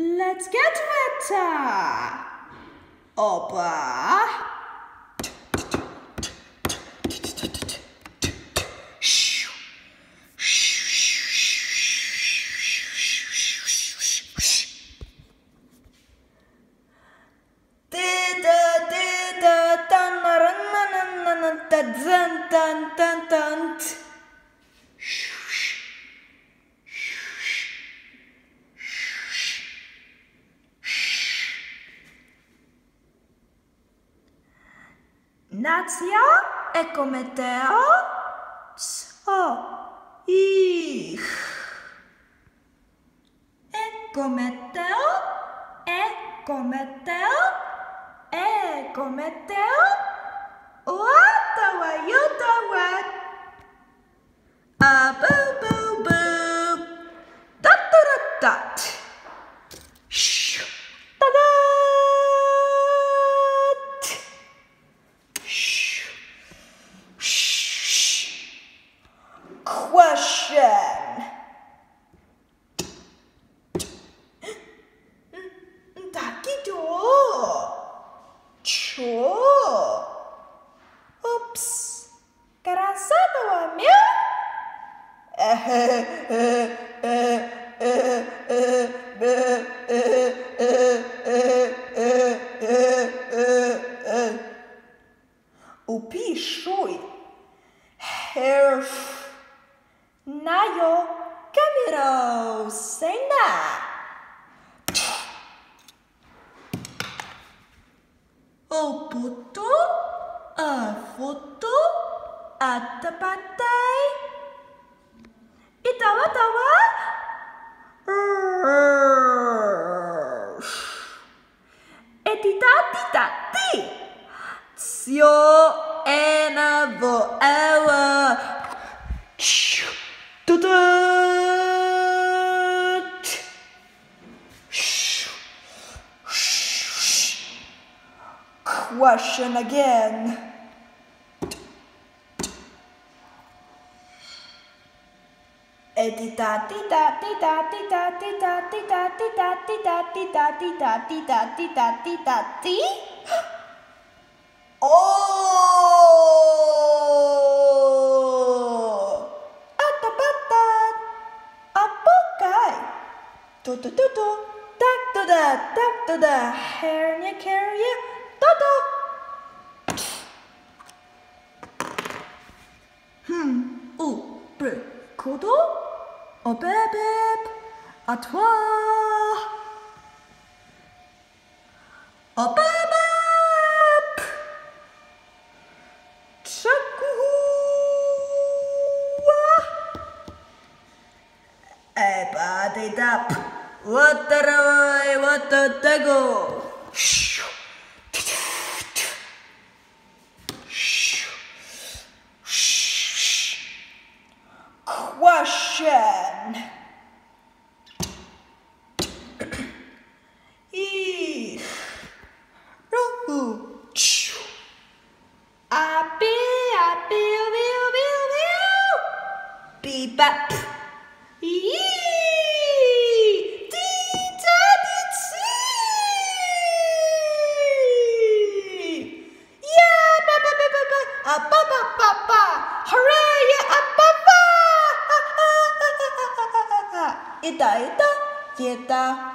Let's get wetter. Opa. Dun dun dun dun. Nacja Ekometeo Co ich. Ekometeo Ekometeo Ekometeo Watawa yotawa A O pichui herf, najo, kamerau, senda. O puto, a foto, a tapata. tita, tita, ti. Sio ena vo. Question again. Etita tita tita tita tita tita tita tita tita tita tita tita tita ti. Oh! Atapatat! Apokai! Tutututu! Tak tuda! Tak tuda! Hernia carrier! Toto! Hmm, ou, bleu, kodo? Oh Beb à toi. Oh Beb Beb, tchakouhoua. Eh bah, des dap, what the what the go. 也打一打，也打。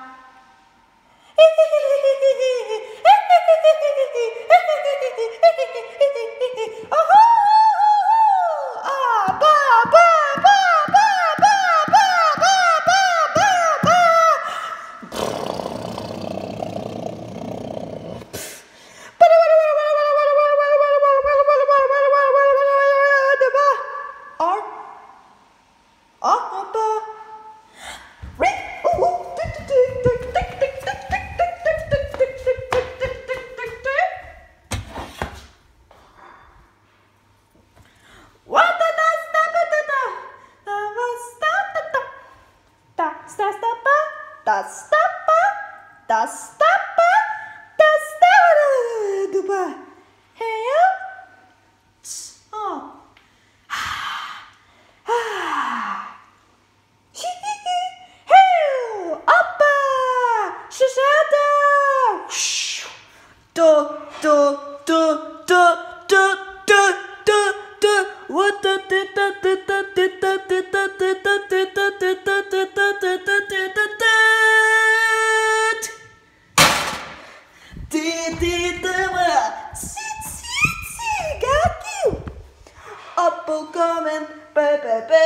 coming. Ba ba ba.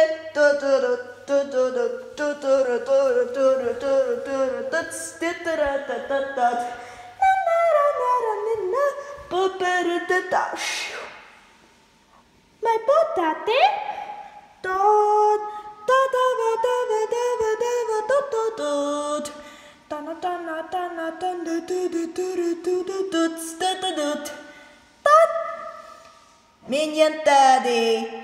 My potate? Minion Daddy.